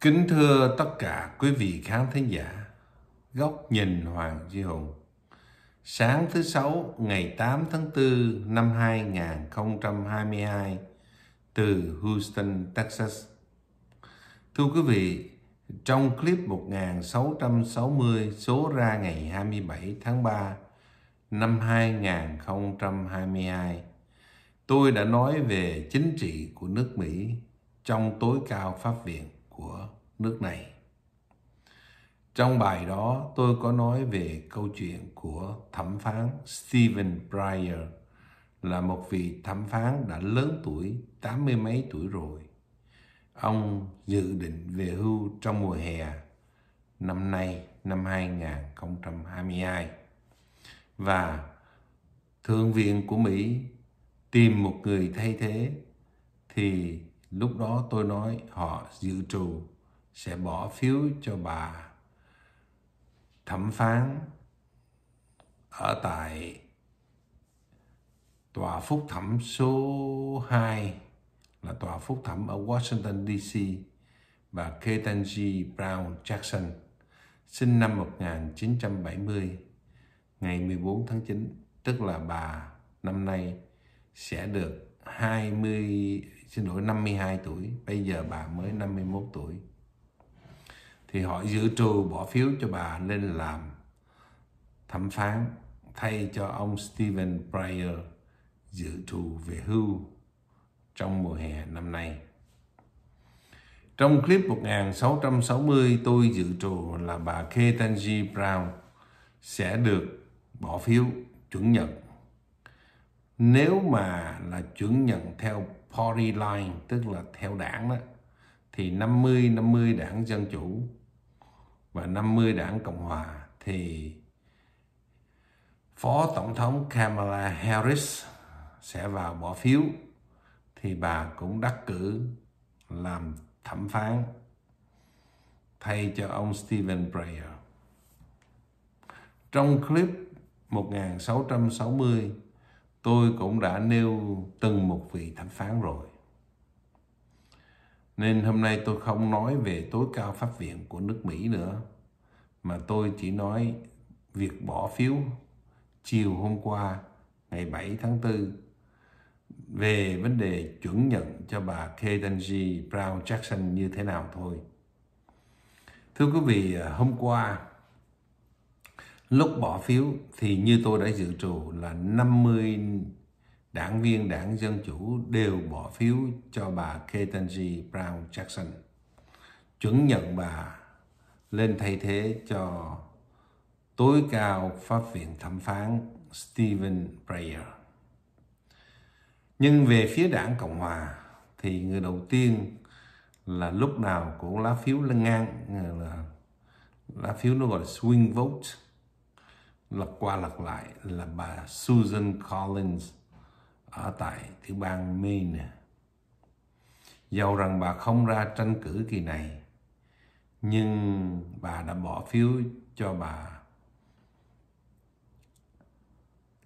Kính thưa tất cả quý vị khán thính giả, góc nhìn Hoàng Duy Hùng. Sáng thứ Sáu ngày 8 tháng 4 năm 2022 từ Houston, Texas. Thưa quý vị, trong clip 1660 số ra ngày 27 tháng 3 năm 2022, tôi đã nói về chính trị của nước Mỹ trong tối cao pháp viện của nước này. Trong bài đó tôi có nói về câu chuyện của thẩm phán Stephen Breyer là một vị thẩm phán đã lớn tuổi, tám mươi mấy tuổi rồi. Ông dự định về hưu trong mùa hè năm nay, năm 2022. Và Thượng viện của Mỹ tìm một người thay thế thì lúc đó tôi nói, họ dự trù sẽ bỏ phiếu cho bà thẩm phán ở tại tòa phúc thẩm số 2 là tòa phúc thẩm ở Washington DC bà Ketanji Brown Jackson, sinh năm 1970 ngày 14 tháng 9 tức là bà năm nay sẽ được 20 xin lỗi 52 tuổi bây giờ bà mới 51 tuổi thì họ dự trù bỏ phiếu cho bà lên làm thẩm phán, thay cho ông Stephen Breyer dự trù về hưu trong mùa hè năm nay. Trong clip 1660 tôi dự trù là bà Ketanji Brown sẽ được bỏ phiếu chuẩn nhận. Nếu mà là chuẩn nhận theo party line tức là theo đảng đó thì 50 50 đảng dân chủ và 50 đảng Cộng hòa thì Phó Tổng thống Kamala Harris sẽ vào bỏ phiếu thì bà cũng đắc cử làm thẩm phán thay cho ông Stephen Breyer. Trong clip 1660, tôi cũng đã nêu từng một vị phán rồi. Nên hôm nay tôi không nói về tối cao pháp viện của nước Mỹ nữa, mà tôi chỉ nói việc bỏ phiếu chiều hôm qua ngày 7 tháng 4 về vấn đề chuẩn nhận cho bà Ketanji Brown Jackson như thế nào thôi. Thưa quý vị, hôm qua lúc bỏ phiếu thì như tôi đã dự trù là 50 đảng viên đảng Dân Chủ đều bỏ phiếu cho bà Ketanji Brown Jackson, chuẩn nhận bà lên thay thế cho tối cao pháp viện thẩm phán Stephen Breyer. Nhưng về phía đảng Cộng Hòa thì người đầu tiên là lúc nào cũng lá phiếu lên ngang là lá phiếu nó gọi là swing vote. Lật qua lật lại là bà Susan Collins ở tại tiểu bang Maine. Dầu rằng bà không ra tranh cử kỳ này, nhưng bà đã bỏ phiếu cho bà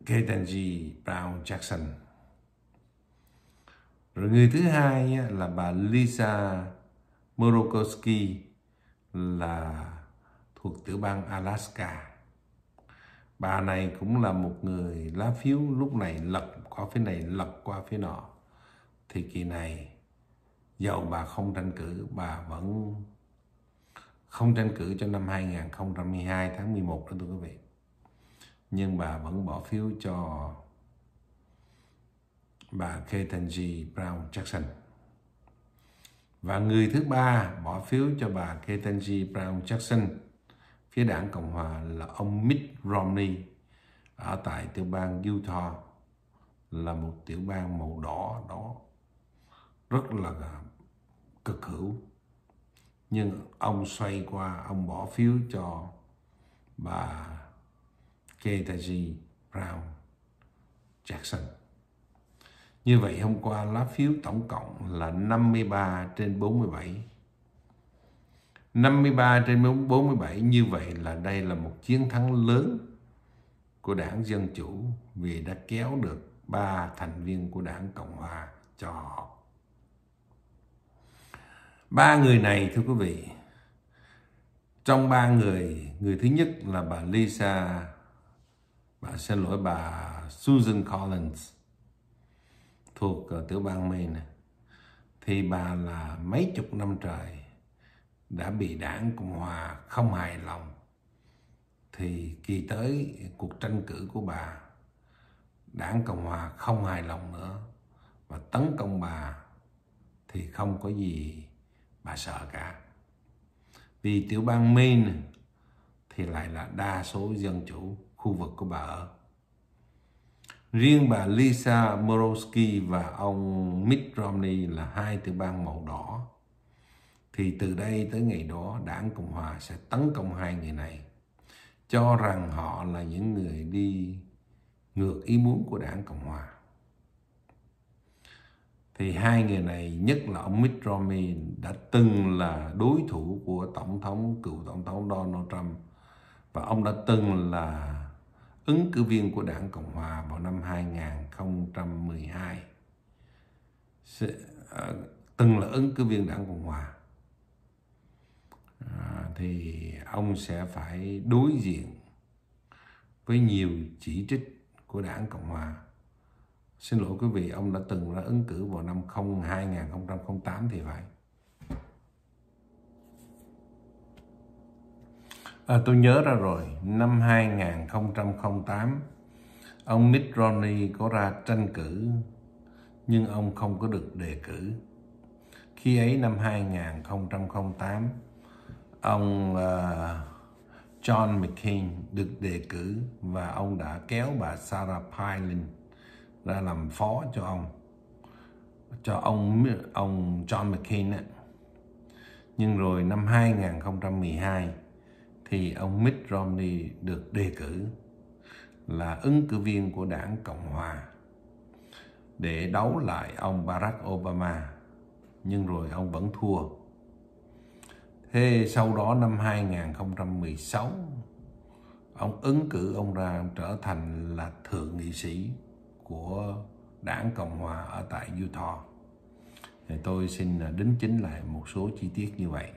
Ketanji Brown Jackson. Rồi người thứ hai là bà Lisa Murkowski là thuộc tiểu bang Alaska. Bà này cũng là một người lá phiếu lúc này lật qua phía này, lật qua phía nọ. Thì kỳ này, dầu bà không tranh cử, bà vẫn không tranh cử cho năm 2022 tháng 11 đó thưa quý vị. Nhưng bà vẫn bỏ phiếu cho bà Ketanji Brown Jackson. Và người thứ ba bỏ phiếu cho bà Ketanji Brown Jackson phía đảng Cộng Hòa là ông Mitt Romney ở tại tiểu bang Utah, là một tiểu bang màu đỏ đó, rất là cực hữu nhưng ông xoay qua, ông bỏ phiếu cho bà Ketanji Brown Jackson. Như vậy hôm qua lá phiếu tổng cộng là 53 trên 47. 53 trên 47 như vậy là đây là một chiến thắng lớn của đảng Dân Chủ vì đã kéo được ba thành viên của đảng Cộng Hòa cho họ. ba người này, thưa quý vị, trong ba người người thứ nhất là bà Lisa, bà xin lỗi, bà Susan Collins, thuộc ờ, tiểu bang Maine thì bà là mấy chục năm trời đã bị đảng Cộng Hòa không hài lòng, thì kỳ tới cuộc tranh cử của bà, đảng Cộng Hòa không hài lòng nữa và tấn công bà thì không có gì bà sợ cả. Vì tiểu bang Maine thì lại là đa số dân chủ khu vực của bà ở. Riêng bà Lisa Murkowski và ông Mitt Romney là hai tiểu bang màu đỏ thì từ đây tới ngày đó, đảng Cộng Hòa sẽ tấn công hai người này. Cho rằng họ là những người đi ngược ý muốn của đảng Cộng Hòa. Thì hai người này, nhất là ông Mitt Romney, đã từng là đối thủ của tổng thống, cựu tổng thống Donald Trump. Và ông đã từng là ứng cử viên của đảng Cộng Hòa vào năm 2012 ờ, từng là ứng cử viên đảng Cộng Hòa à, thì ông sẽ phải đối diện với nhiều chỉ trích của đảng Cộng Hòa Xin lỗi quý vị, ông đã từng ra ứng cử vào năm 2008 thì phải. À, tôi nhớ ra rồi, năm 2008, ông Mitt Romney có ra tranh cử, nhưng ông không có được đề cử. Khi ấy năm 2008, ông uh, John McCain được đề cử và ông đã kéo bà Sarah Palin ra làm phó cho ông cho ông ông John McCain ấy. Nhưng rồi năm 2012 thì ông Mitt Romney được đề cử là ứng cử viên của đảng Cộng Hòa để đấu lại ông Barack Obama. Nhưng rồi ông vẫn thua. Thế sau đó năm 2016 ông ứng cử ông ra trở thành là thượng nghị sĩ của đảng Cộng Hòa ở tại Utah. Thì tôi xin đính chính lại một số chi tiết như vậy.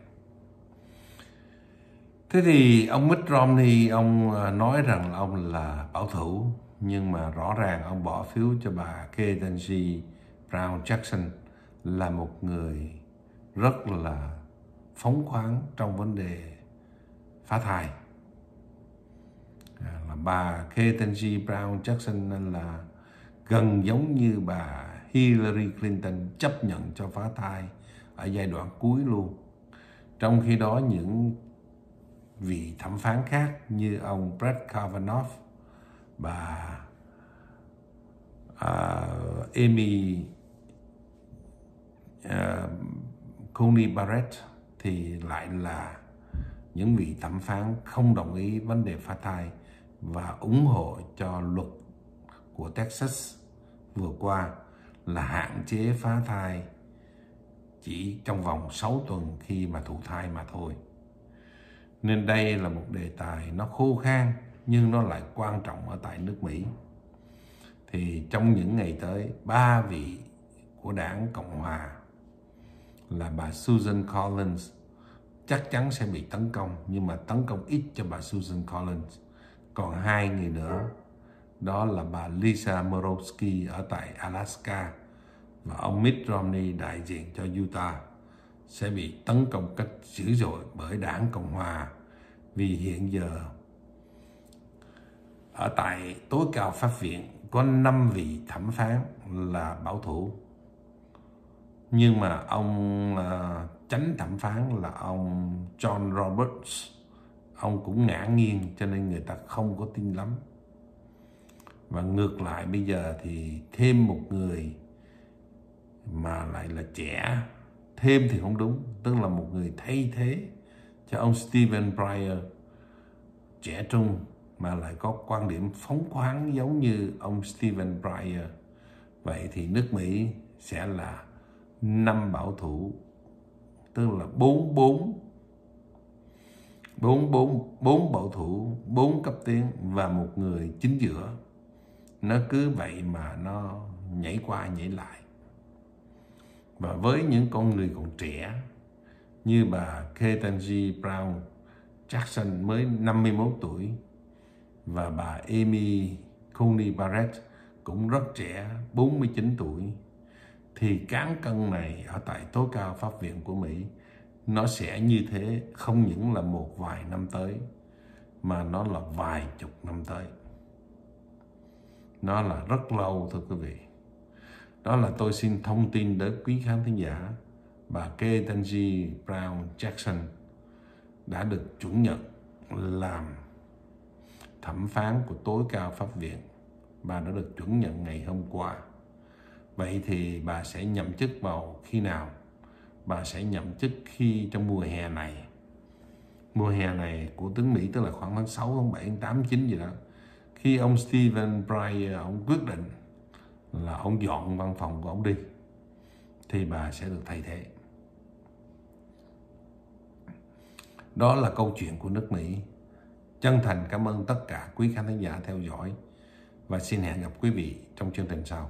Thế thì ông Mitt Romney, ông à, nói rằng là ông là bảo thủ, nhưng mà rõ ràng ông bỏ phiếu cho bà Ketanji Brown Jackson là một người rất là phóng khoáng trong vấn đề phá thai. À, là bà Ketanji Brown Jackson là gần giống như bà Hillary Clinton chấp nhận cho phá thai ở giai đoạn cuối luôn. Trong khi đó những vị thẩm phán khác như ông Brett Kavanaugh, bà uh, Amy uh, Coney Barrett thì lại là những vị thẩm phán không đồng ý vấn đề phá thai và ủng hộ cho luật của Texas vừa qua là hạn chế phá thai chỉ trong vòng 6 tuần khi mà thụ thai mà thôi. Nên đây là một đề tài nó khô khan nhưng nó lại quan trọng ở tại nước Mỹ. Thì trong những ngày tới, ba vị của đảng Cộng Hòa là bà Susan Collins chắc chắn sẽ bị tấn công, nhưng mà tấn công ít cho bà Susan Collins. Còn hai người nữa, đó là bà Lisa Murkowski ở tại Alaska và ông Mitt Romney, đại diện cho Utah, sẽ bị tấn công cách dữ dội bởi đảng Cộng Hòa vì hiện giờ, ở tại tối cao pháp viện có 5 vị thẩm phán là bảo thủ nhưng mà ông uh, tránh thẩm phán là ông John Roberts. Ông cũng ngã nghiêng cho nên người ta không có tin lắm. Và ngược lại bây giờ thì thêm một người mà lại là trẻ. Thêm thì không đúng tức là một người thay thế cho ông Stephen Breyer trẻ trung mà lại có quan điểm phóng khoáng giống như ông Stephen Breyer. Vậy thì nước Mỹ sẽ là năm bảo thủ tức là bốn bốn bốn bốn bốn bảo thủ bốn cấp tiến và một người chính giữa. Nó cứ vậy mà nó nhảy qua nhảy lại. Và với những con người còn trẻ như bà Ketanji Brown Jackson mới 51 tuổi và bà Amy Coney Barrett cũng rất trẻ, 49 tuổi, thì cán cân này ở tại tối cao pháp viện của Mỹ, nó sẽ như thế không những là một vài năm tới, mà nó là vài chục năm tới. Nó là rất lâu, thưa quý vị. Đó là tôi xin thông tin đến quý khán thính giả, bà Ketanji Brown Jackson đã được chuẩn nhận làm thẩm phán của tối cao pháp viện. Bà đã được chuẩn nhận ngày hôm qua. Vậy thì bà sẽ nhậm chức vào khi nào? Bà sẽ nhậm chức khi trong mùa hè này. Mùa hè này của tướng Mỹ tức là khoảng tháng 6, tháng 7, tháng 8, 9 gì đó. Khi ông Stephen Breyer ông quyết định là ông dọn văn phòng của ông đi thì bà sẽ được thay thế. Đó là câu chuyện của nước Mỹ. Chân thành cảm ơn tất cả quý khán thính giả theo dõi và xin hẹn gặp quý vị trong chương trình sau.